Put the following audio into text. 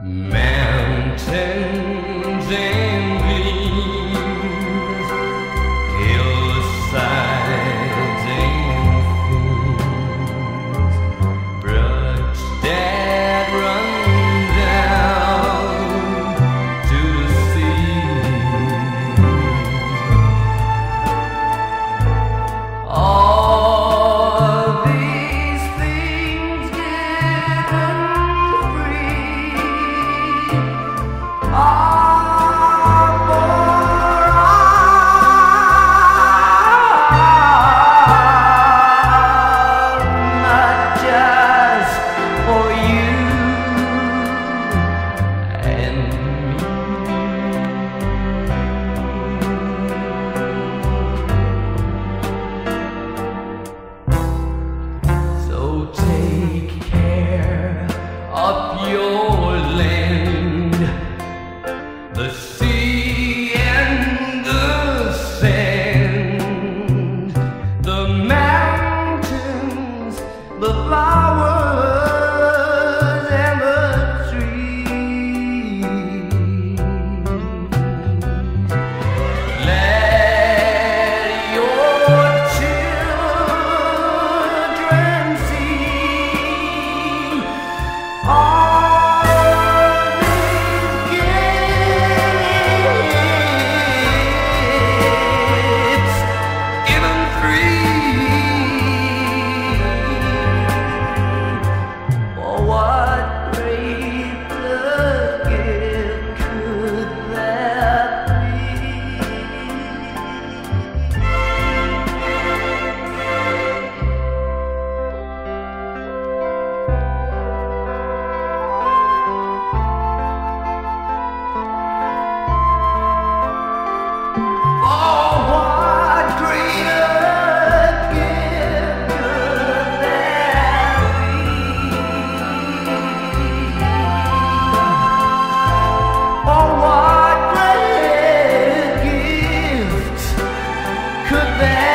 Mountain 여 that